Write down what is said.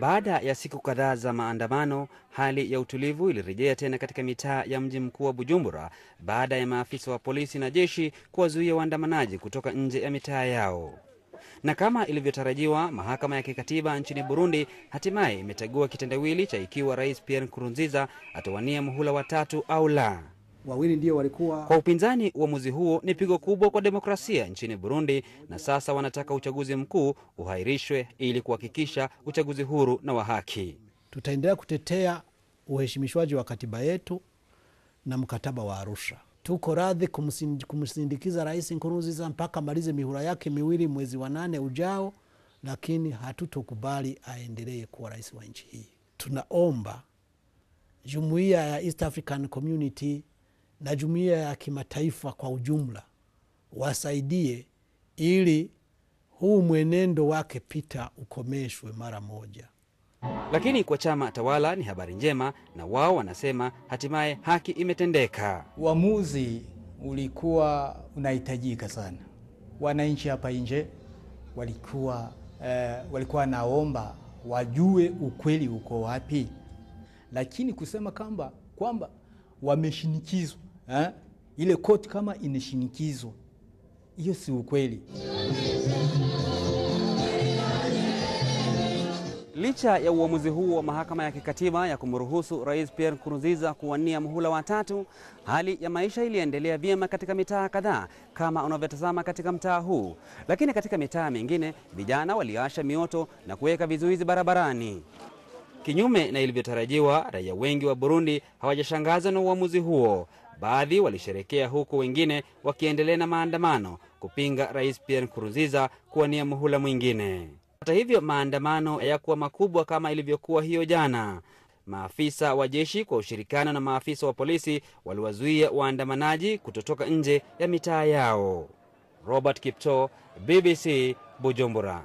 Baada ya siku kadhaa za maandamano, hali ya utulivu ilirejea tena katika mitaa ya mji mkuu wa Bujumbura baada ya maafisa wa polisi na jeshi kuwazuia waandamanaji kutoka nje ya mitaa yao. Na kama ilivyotarajiwa, mahakama ya kikatiba nchini Burundi hatimaye imetegua kitendawili cha ikiwa Rais Pierre Nkurunziza atawania muhula wa tatu au la. Wawili ndio walikuwa Kwa upinzani, uamuzi huo ni pigo kubwa kwa demokrasia nchini Burundi, na sasa wanataka uchaguzi mkuu uhairishwe ili kuhakikisha uchaguzi huru na wa haki. tutaendelea kutetea uheshimishwaji wa katiba yetu na mkataba wa Arusha. Tuko radhi kumsin- kumsindikiza Rais Nkurunziza mpaka amalize mihula yake miwili mwezi wa nane ujao, lakini hatutokubali aendelee kuwa rais wa nchi hii. Tunaomba jumuiya ya East African Community na jumuiya ya kimataifa kwa ujumla wasaidie ili huu mwenendo wake pita ukomeshwe mara moja. Lakini kwa chama tawala ni habari njema, na wao wanasema hatimaye haki imetendeka. Uamuzi ulikuwa unahitajika sana. Wananchi hapa nje walikuwa eh, walikuwa naomba wajue ukweli uko wapi, lakini kusema kwamba kwamba wameshinikizwa eh, ile koti kama inashinikizwa, hiyo si ukweli. Licha ya uamuzi huu wa mahakama ya kikatiba ya kumruhusu Rais Pierre Nkurunziza kuwania muhula wa tatu, hali ya maisha iliendelea vyema katika mitaa kadhaa kama unavyotazama katika mtaa huu. Lakini katika mitaa mingine vijana waliasha mioto na kuweka vizuizi barabarani. Kinyume na ilivyotarajiwa, raia wengi wa Burundi hawajashangazwa na uamuzi huo. Baadhi walisherekea huku wengine wakiendelea na maandamano kupinga Rais Pierre Nkurunziza kuwania muhula mwingine. Hata hivyo, maandamano hayakuwa makubwa kama ilivyokuwa hiyo jana. Maafisa wa jeshi kwa ushirikiano na maafisa wa polisi waliwazuia waandamanaji kutotoka nje ya mitaa yao. Robert Kipto, BBC, Bujumbura.